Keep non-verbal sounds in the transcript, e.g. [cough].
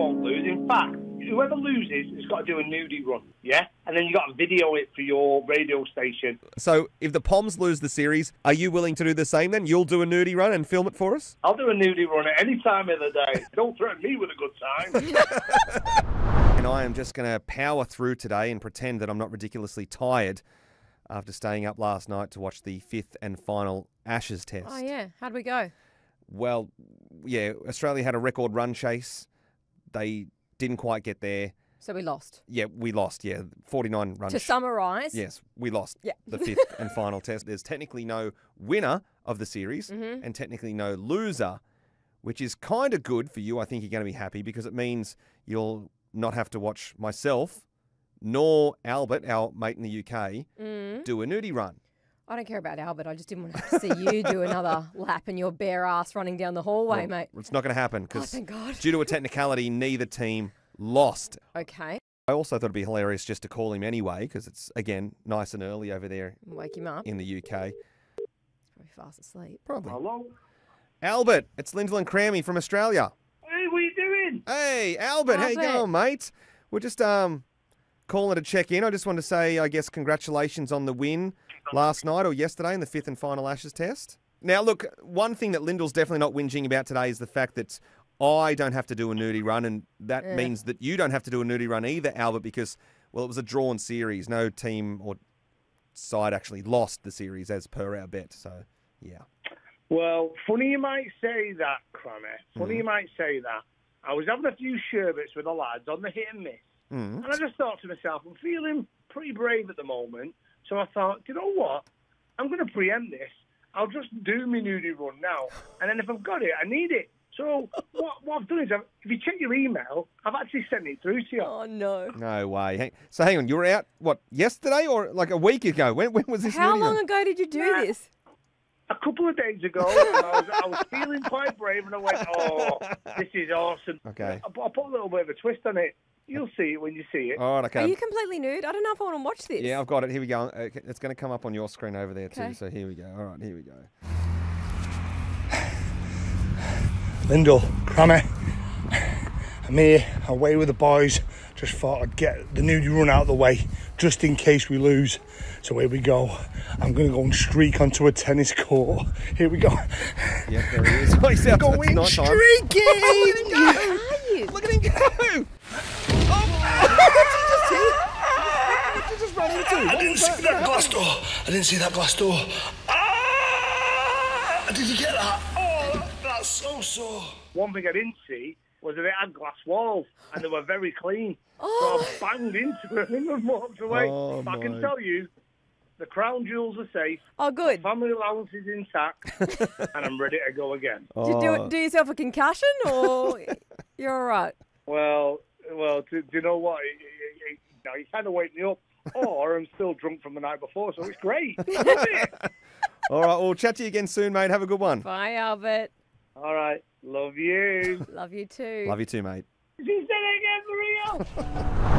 won't lose. In fact, whoever loses has got to do a nudie run, yeah? And then you got to video it for your radio station. So if the Poms lose the series, are you willing to do the same then? You'll do a nudie run and film it for us? I'll do a nudie run at any time of the day. [laughs] Don't threaten me with a good time. [laughs] And I am just going to power through today and pretend that I'm not ridiculously tired after staying up last night to watch the fifth and final Ashes test. Oh yeah, how'd we go? Well, yeah, Australia had a record run chase. They didn't quite get there. So we lost. Yeah, we lost. Yeah, 49 runs. To summarise, Yes, we lost Yeah. the [laughs] fifth and final test. There's technically no winner of the series Mm-hmm. and technically no loser, which is kind of good for you. I think you're going to be happy because it means you'll not have to watch myself nor Albert, our mate in the UK, Mm. do a nudie run. I don't care about Albert. I just didn't want to have to see you do another [laughs] lap and your bare ass running down the hallway, Well, mate. It's not going to happen Oh, because thank God. due to a technicality, neither team lost. Okay, I also thought it'd be hilarious just to call him anyway because it's, again, nice and early over there wake him up. in the UK. He's Probably fast asleep. Probably. Hello? Albert, it's Lyndal and Crammy from Australia. Hey, what are you doing? Hey, Albert, how you Albert. going, mate? We're just um calling to check in. I just want to say, I guess, congratulations on the win last night or yesterday in the fifth and final Ashes test. Now, look, one thing that Lyndal's definitely not whinging about today is the fact that I don't have to do a nudie run, and that Yeah. means that you don't have to do a nudie run either, Albert, because well, it was a drawn series. No team or side actually lost the series as per our bet. So, yeah. Well, funny you might say that, Crammer. Funny you might say that. I was having a few sherbets with the lads on the hit and miss. Mm. And I just thought to myself, I'm feeling pretty brave at the moment. So I thought, you know what? I'm going to preempt this. I'll just do my nudie run now. And then if I've got it, I need it. So what, what I've done is, I've, if you check your email, I've actually sent it through to you. Oh no. No way. Hang- So hang on, you were out what yesterday or like a week ago? When when was this? How long run? ago did you do Yeah. this? A couple of days ago, I was, I was feeling quite brave, and I went, "Oh, [laughs] this is awesome." Okay. I, I put a little bit of a twist on it. You'll see it when you see it. All right, okay. Are you completely nude? I don't know if I want to watch this. Yeah, I've got it. Here we go. Uh, It's going to come up on your screen over there too. So here we go. All right, here we go. [sighs] Lyndal, Crammy, I'm here, away with the boys. Just thought I'd get the nudie run out of the way, just in case we lose. So here we go. I'm going to go and streak onto a tennis court. [laughs] Here we go. Yeah, there he is. Oh, [laughs] he's out Going it's night time. streaking! [laughs] Are you? Look at him go! You just? I didn't see that glass door. I didn't see that glass door. Ah! Did you get that? Oh, that's so sore. One thing I didn't see was that it had glass walls, and they were very clean. Oh. So I banged into them and walked away. Oh, but I can tell you, the crown jewels are safe, Oh, good. family allowance is intact, and I'm ready to go again. Did you do, Oh. do yourself a concussion or you're all right? Well, well, do, do you know what? It, it, it, you, know, you kind of wake me up, Oh, or I'm still drunk from the night before, so it's great. [laughs] It. All right, we'll chat to you again soon, mate. Have a good one. Bye, Albert. All right, love you. Love you too. Love you too, mate. She said it again for real. [laughs]